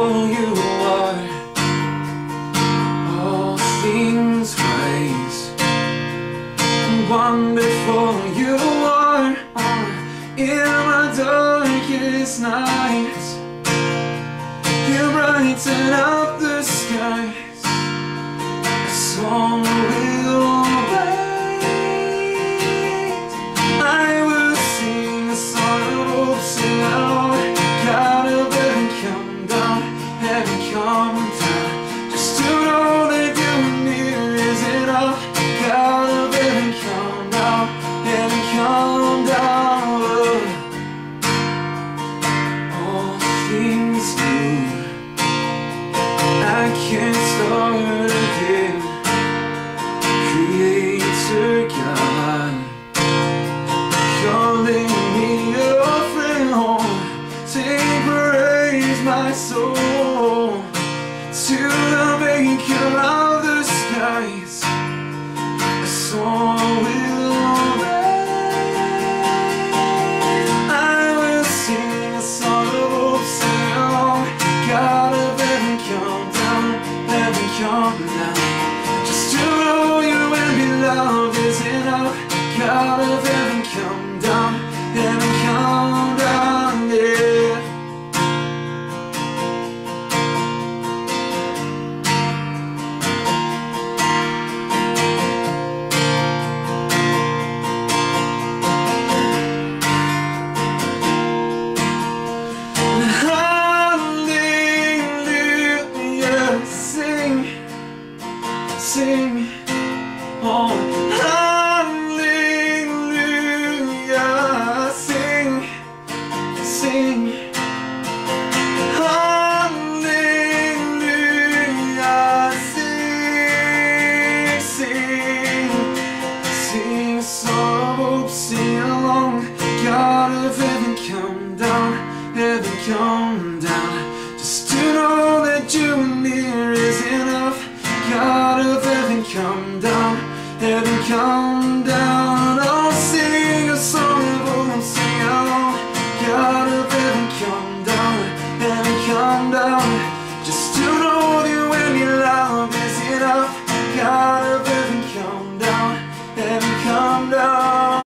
Oh, you are all things wise and wonderful. You are in my darkest night. You brighten up the can start again. Creator God Calling me your friend home Take raise my soul To the maker of the skies. A song sing come down.